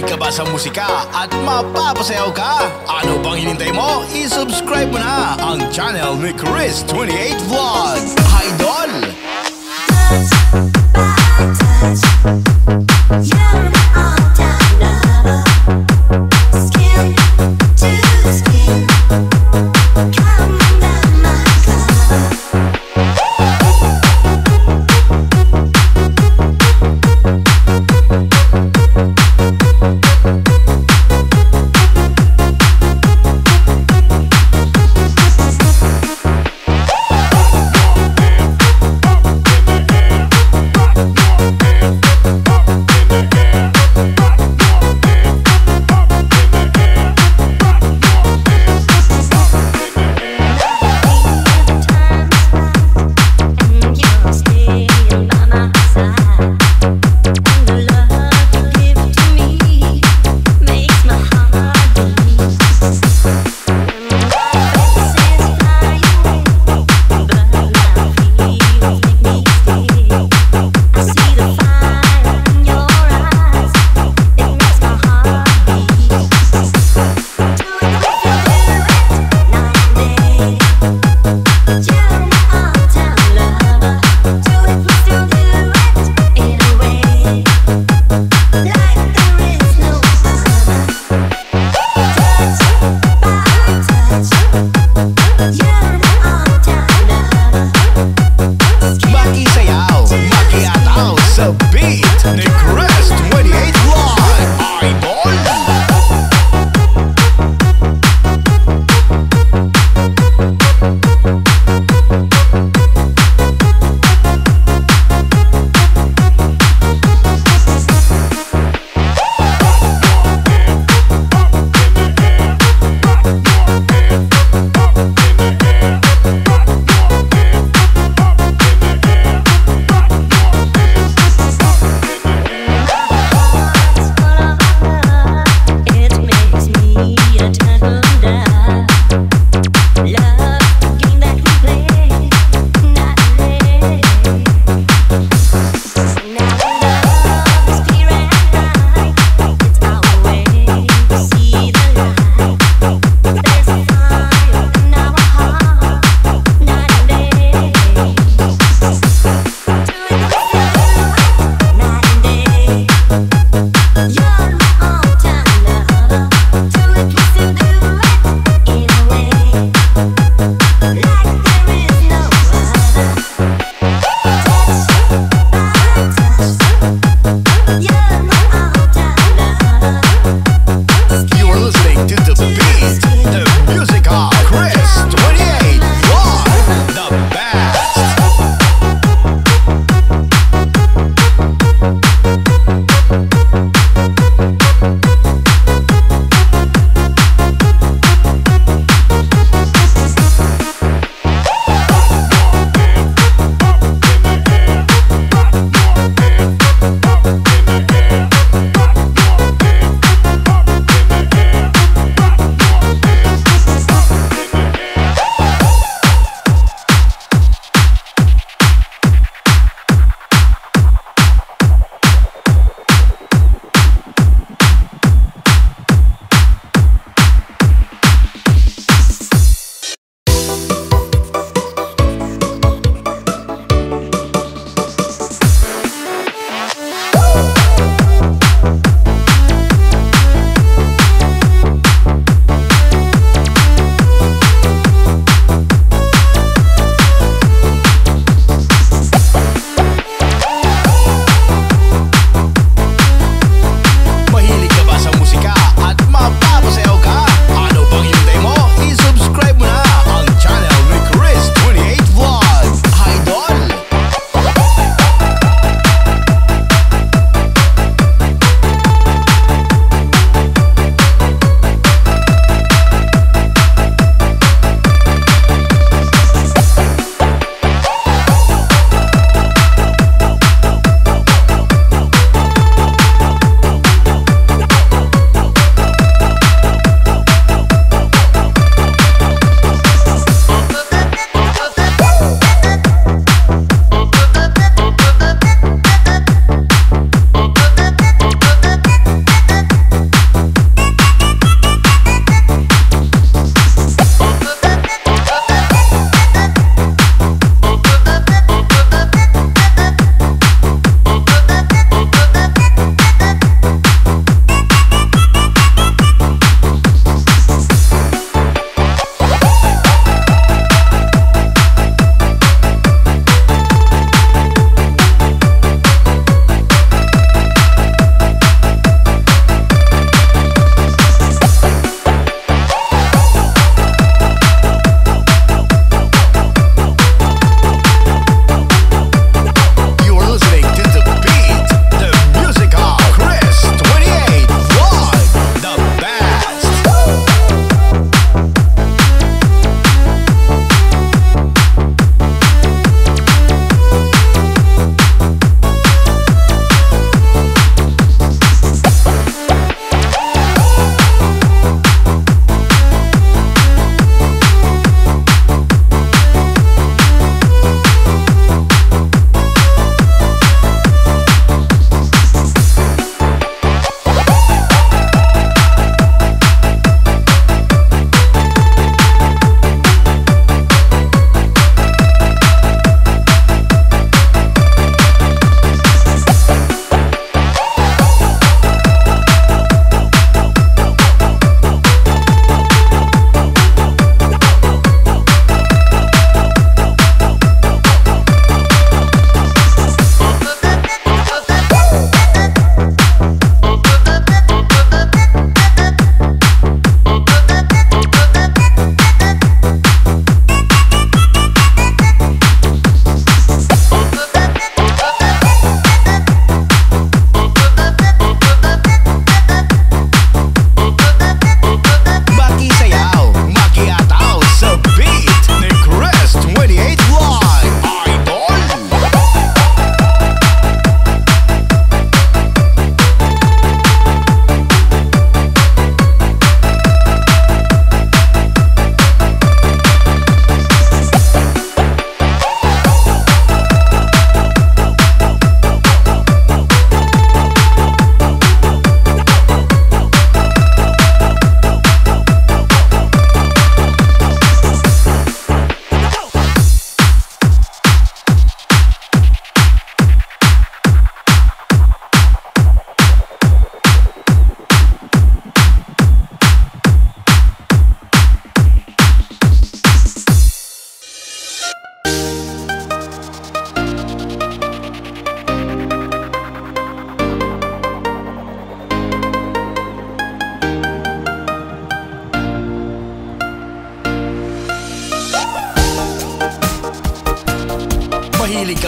Mahilig ka ba sa musika at mapapasayaw ka? Ano bang hinintay mo? I-subscribe mo na ang channel ni Chris28 Vlog! Idol! Skin to down.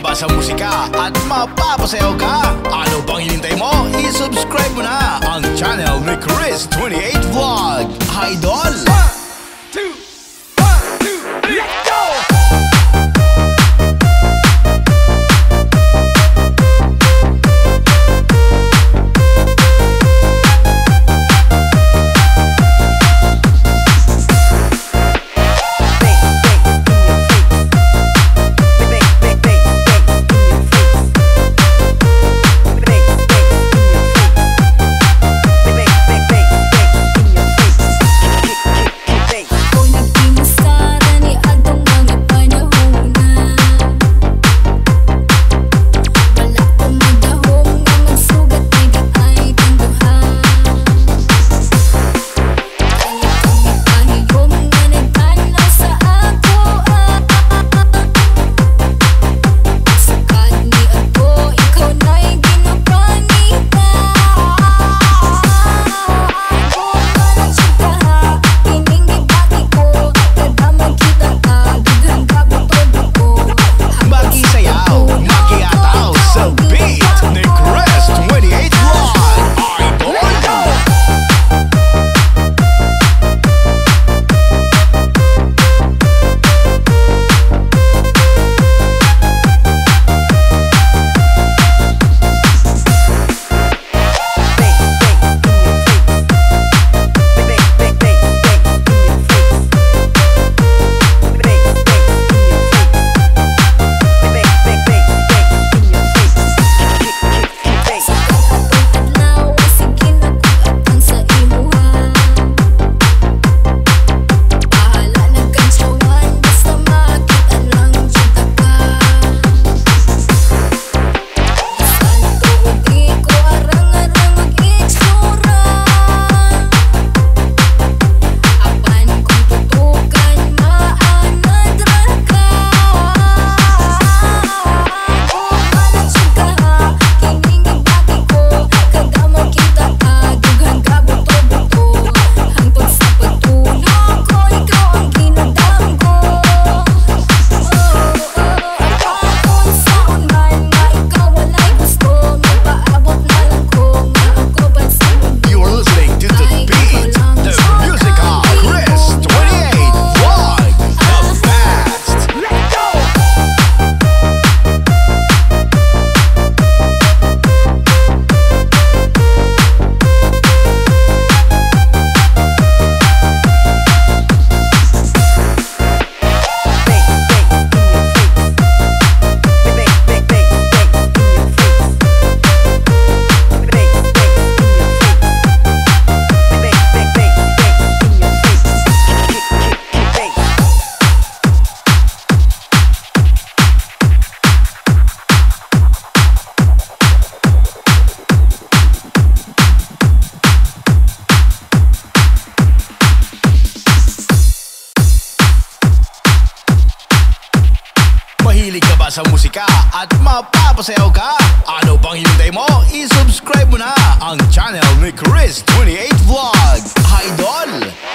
ka ba sa musika at mapapasayaw ka? Ano bang hinintay mo? I-subscribe mo na ang channel ni Chris28 Vlog. Hi, Idol! Ah! musika at mapapasayaw ka Ano bang hintay mo? I-subscribe mo na ang channel ni Chris28 Vlog Hi Idol!